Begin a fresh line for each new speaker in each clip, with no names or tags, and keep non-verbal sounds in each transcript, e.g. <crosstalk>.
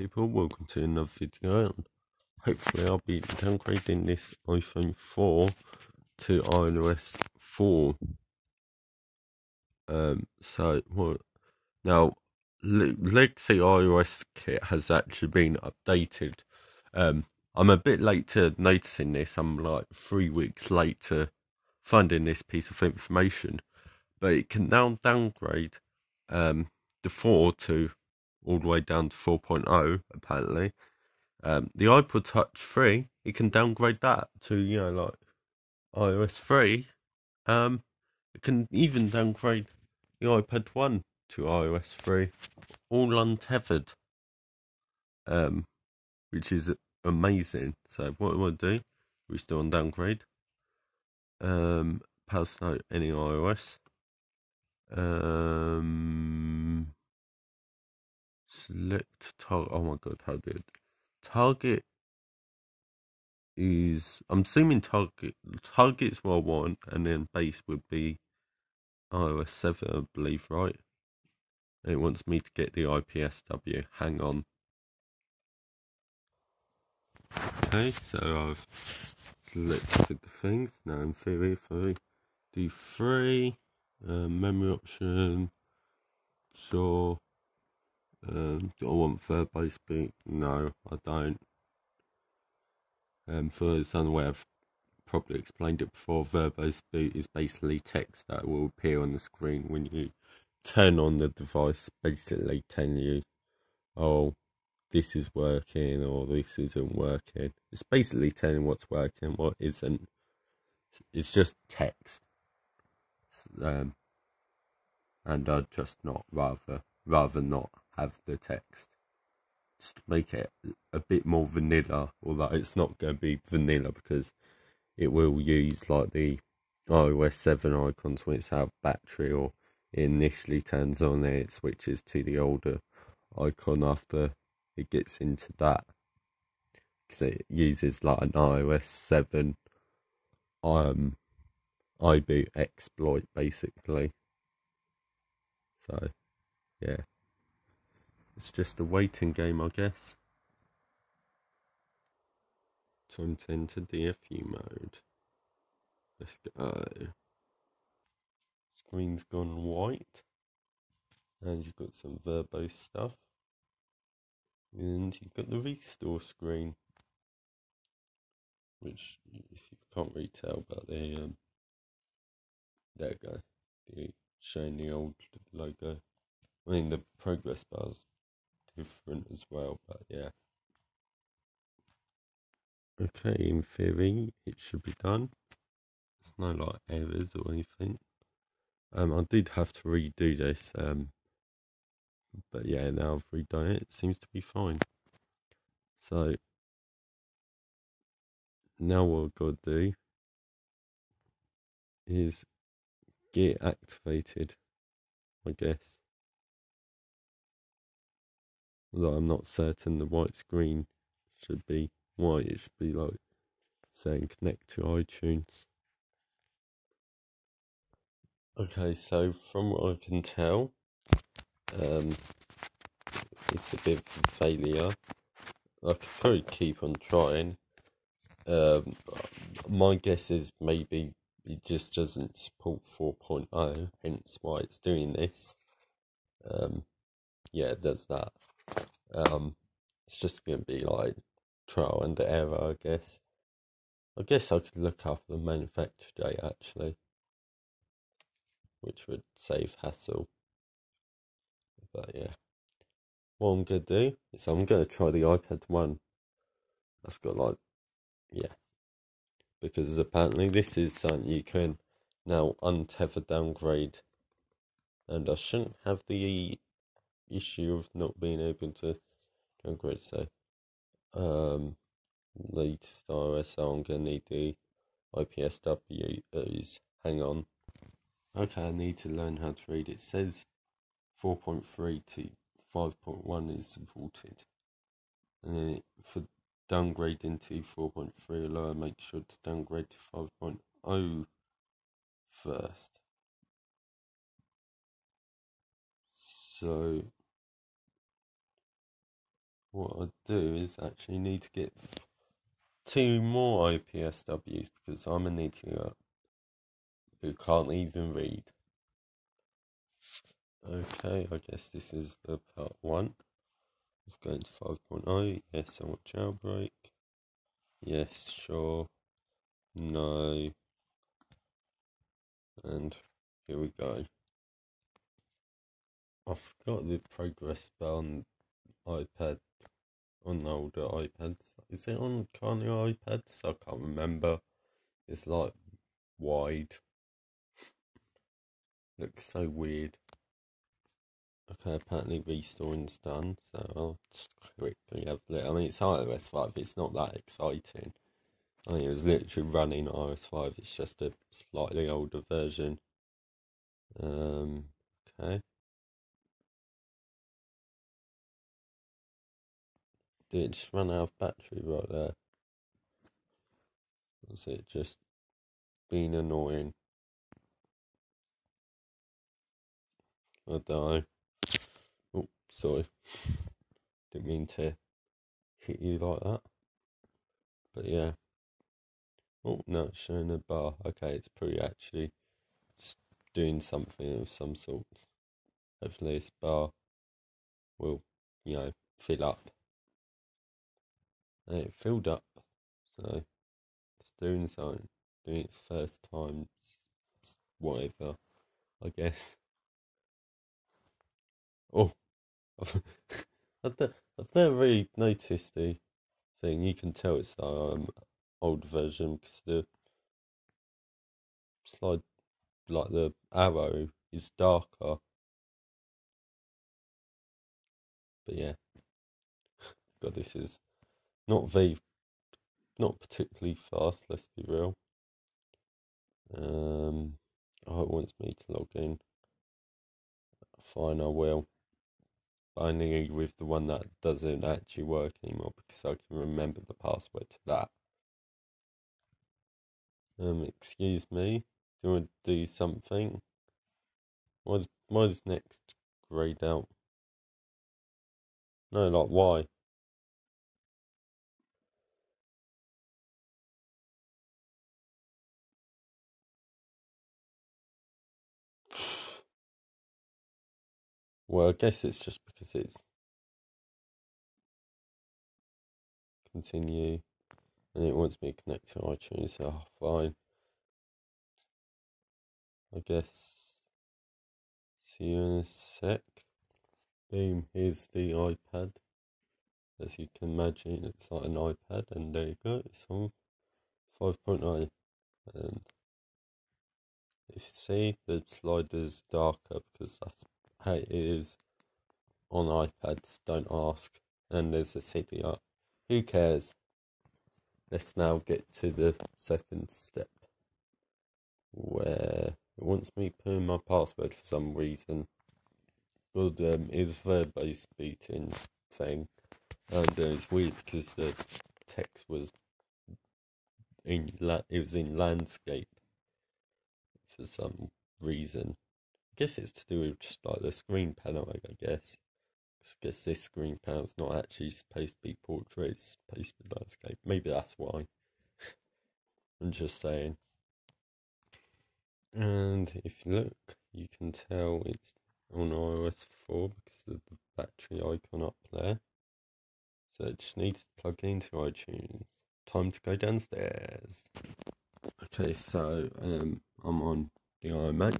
people, welcome to another video. Hopefully I'll be downgrading this iPhone 4 to iOS 4 um, so well, now legacy iOS kit has actually been updated. Um, I'm a bit late to noticing this. I'm like three weeks late to finding this piece of information. But it can now downgrade um, the 4 to all the way down to 4.0 apparently. Um, the iPod Touch 3, it can downgrade that to, you know, like iOS 3. Um, it can even downgrade the iPad 1 to iOS 3, all untethered, um, which is amazing. So, what do I do? We still on downgrade. Um, note any iOS. Um, Select target. Oh my god, how good. Target is. I'm assuming target. Target's what I want, and then base would be iOS 7, I believe, right? It wants me to get the IPSW. Hang on. Okay, so I've selected the things. Now, in theory, if I do three, uh, memory option, sure. Um, do I want third base beat? No, I don't. Um, for some way I've probably explained it before, verbose boot is basically text that will appear on the screen when you turn on the device, basically telling you, oh, this is working or this isn't working. It's basically telling what's working, what isn't. It's just text. Um, and I'd just not rather rather not have the text. Just make it a bit more vanilla, although it's not going to be vanilla because it will use like the iOS 7 icons when it's out of battery or it initially turns on and it switches to the older icon after it gets into that. Because it uses like an iOS 7 um iBoot exploit basically. So yeah it's just a waiting game, I guess. Time to enter DFU mode. Let's go. Screen's gone white. And you've got some verbose stuff. And you've got the restore screen. Which, if you can't really tell, but the, um, there you go. The, showing the old logo. I mean, the progress bar's different as well, but yeah. Okay, in theory, it should be done. There's no like errors or anything. Um, I did have to redo this, um, but yeah, now I've redone it. It seems to be fine. So now what I've got to do is get activated, I guess although I'm not certain the white screen should be white, it should be like saying connect to iTunes. Okay, so from what I can tell, um, it's a bit of a failure. I could probably keep on trying. Um, my guess is maybe it just doesn't support 4.0, hence why it's doing this. Um, yeah, it does that. Um, it's just to be like trial and error, I guess. I guess I could look up the manufacture date actually, which would save hassle. But yeah, what I'm to do is I'm to try the iPad 1. That's got like, yeah, because apparently this is something you can now untether downgrade, and I shouldn't have the issue of not being able to downgrade. So, um, I'm gonna need the IPSWs. Hang on. Okay, I need to learn how to read. It says 4.3 to 5.1 is supported, and then it, for downgrading to 4.3 or lower, make sure to downgrade to 5.0 first. So what I do is actually need to get two more IPSWs because I'm an idiot who can't even read. Okay, I guess this is the part one. Let's go into 5.0. Yes, I want jailbreak. Yes, sure. No. And here we go. I forgot the progress bar on iPad, on older iPads. Is it on current iPads? I can't remember. It's like wide. <laughs> Looks so weird. Okay, apparently restoring's done, so I'll just quickly have. I mean, it's iOS 5, it's not that exciting. I mean, it was literally running iOS 5, it's just a slightly older version. Um, okay. It just run out of battery right there? Was it just being annoying? I don't. Oh, sorry. Didn't mean to hit you like that. But yeah. Oh, no, it's showing a bar. Okay, it's pretty actually just doing something of some sort. Hopefully, this bar will, you know, fill up. And it filled up. So, it's doing something. Doing its first time, whatever, I guess. Oh, <laughs> I've, <laughs> I've, never really noticed the thing. You can tell it's the um, old version because the slide, like the arrow, is darker. But yeah, <laughs> God, this is not very, not particularly fast. Let's be real. Um, oh, it wants me to log in. Fine, I will only with the one that doesn't actually work anymore because I can remember the password to that. Um, excuse me, do you want to do something? Why's, why's next grayed out? No, like why? Well, I guess it's just because it's continue and it wants me to connect to iTunes, oh, fine. I guess see you in a sec. Boom, here's the iPad. As you can imagine, it's like an iPad, and there you go, it's on 5.9. And if you see, the slider's darker because that's how it is on iPads. Don't ask. And there's a art. Who cares? Let's now get to the second step where it wants me put in my password for some reason. But um, it's a base beating thing, and uh, it's weird because the text was in la- it was in landscape for some reason guess it's to do with just like the screen panel, I guess. I guess this screen panel's not actually supposed to be portrait, it's supposed to be landscape. Maybe that's why. <laughs> I'm just saying. And if you look, you can tell it's on iOS 4 because of the battery icon up there. So it just needs to plug into iTunes. Time to go downstairs. Okay, so um, I'm on the iMac.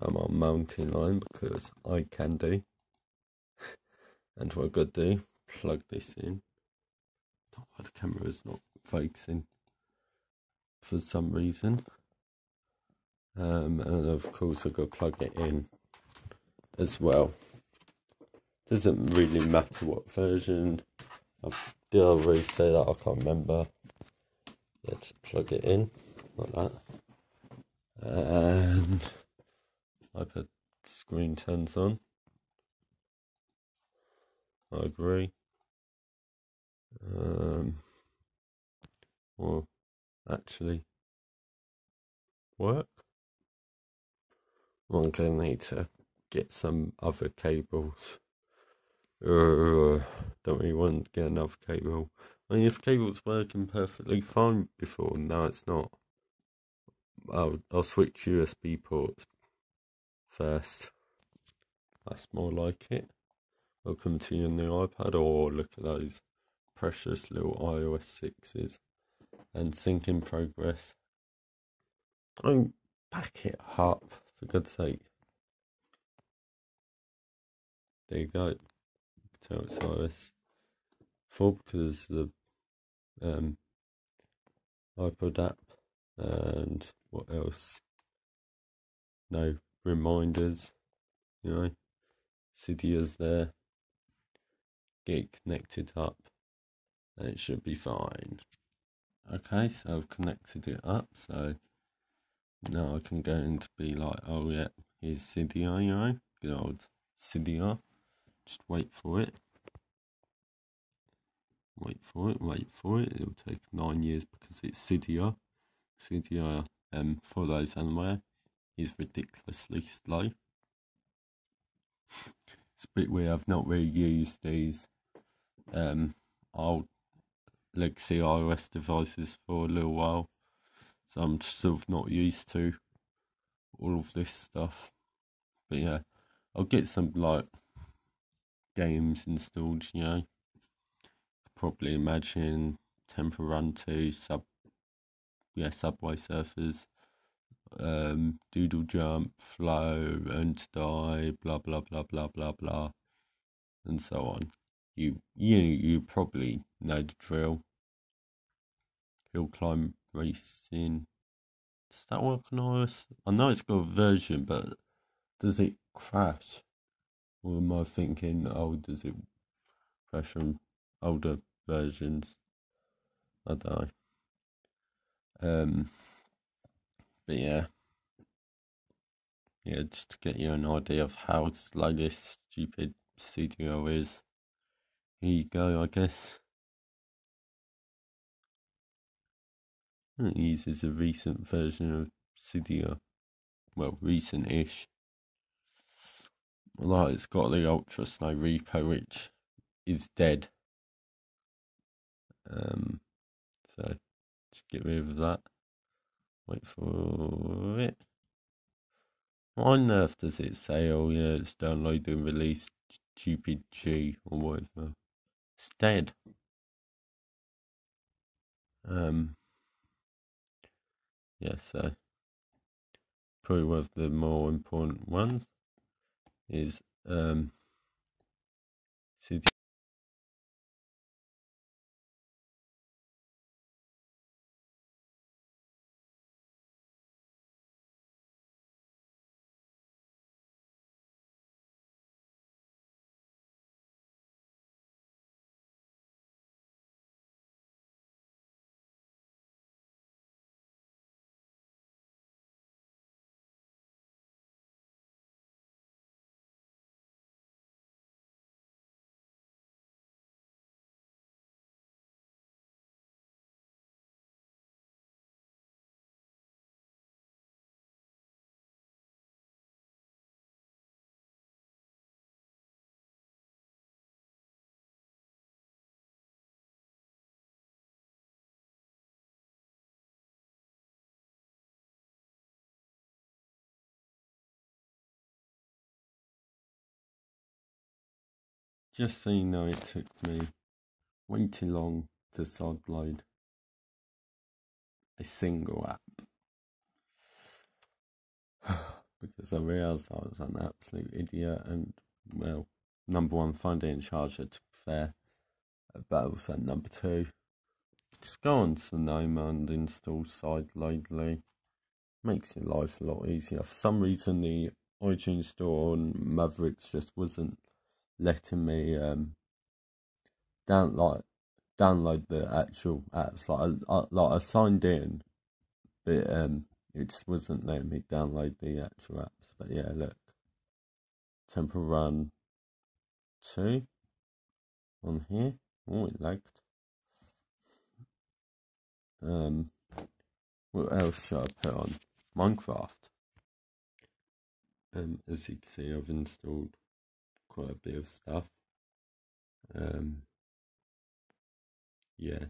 I'm on Mountain Lion because I can do. <laughs> and what I've got to do, plug this in. Not why the camera is not focusing for some reason. Um, and of course, I've got to plug it in as well. Doesn't really matter what version. I've did I already say that I can't remember. Let's plug it in like that. And iPad screen turns on. I agree. Um, well, actually, work. I'm to need to get some other cables Uh, don't really want to get another cable. I mean, this cable's working perfectly fine before, now it's not. I'll, I'll switch USB ports first. That's more like it. Welcome to your new iPad. Oh, look at those precious little iOS 6s. And sync in progress. Don't back it up, for God's sake. There you go. Tell it's iOS 4 because the um, iPod app and what else? No reminders, you know. Cydia's there. Get connected up and it should be fine. Okay, so I've connected it up, so now I can go into be like, oh yeah, here's Cydia, you know, good old Cydia. Just wait for it. Wait for it, wait for it. It'll take nine years because it's Cydia. Cydia, um, for those is ridiculously slow. it's a bit weird. I've not really used these um, old legacy iOS devices for a little while, so I'm sort of not used to all of this stuff. But yeah, I'll get some like games installed. You know, probably imagine Temple Run Two, Sub, yeah, Subway Surfers um, doodle jump, flow, and die, blah blah blah blah blah blah, and so on. You you you probably know the drill. Hill climb racing. Does that work on iOS? I know it's got a version, but does it crash? Or am I thinking, oh, does it crash on older versions? I don't know. Um, but yeah. Yeah, just to get you an idea of how slow this stupid Cydia is. Here you go, I guess. It uses a recent version of Cydia. Well, recent ish. Although it's got the Ultra Snow repo, which is dead. Um, so, just get rid of that. Wait for it. Why on earth does it say, oh yeah, it's downloaded and released stupid G or whatever? It's dead. Um, yeah, so probably one of the more important ones is um, Just so you know, it took me way too long to sideload a single app <sighs> because I realised I was an absolute idiot and, well, number one, finding in charge to be fair, but also number two, just go on Sonoma and install Sideloadly. Makes your life a lot easier. For some reason, the iTunes store on Mavericks just wasn't letting me um down like download the actual apps. Like I, I like I signed in, but um it just wasn't letting me download the actual apps. But yeah, look, Temple Run two on here. Oh, it lagged. Um, what else should I put on? Minecraft. Um, as you can see, I've installed quite a bit of stuff. Um, yeah,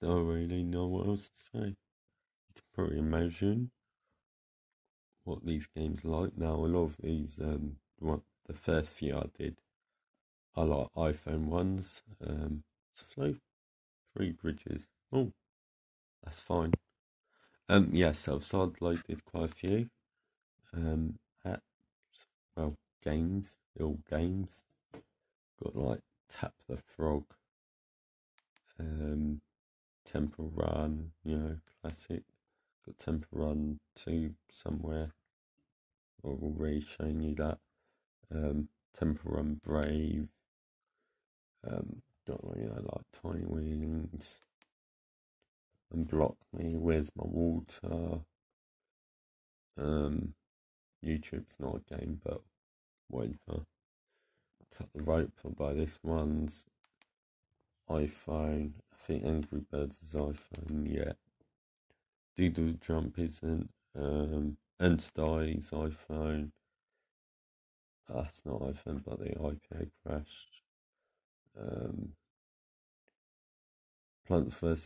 don't really know what else to say. You can probably imagine what these games are like. Now, a lot of these, um, what the first few I did, I like iPhone ones. Um, it's Flow Free Bridges. Oh, that's fine. Um, yeah, so I've side quite a few. Um, apps, well, games, little games. Got like Tap the Frog, um, Temple Run, you know, classic. Got Temple Run 2 somewhere. I've already shown you that. Um, Temple Run Brave. Um, got you know, like Tiny Wings. Unblock Me, Where's My Water? Um, YouTube's not a game, but whatever. Cut the rope by this one's iPhone. I think Angry Birds is iPhone, yeah. Doodle Jump isn't. Um, Enter Die's iPhone. That's not iPhone, but the iPad crashed. Um, Plants vs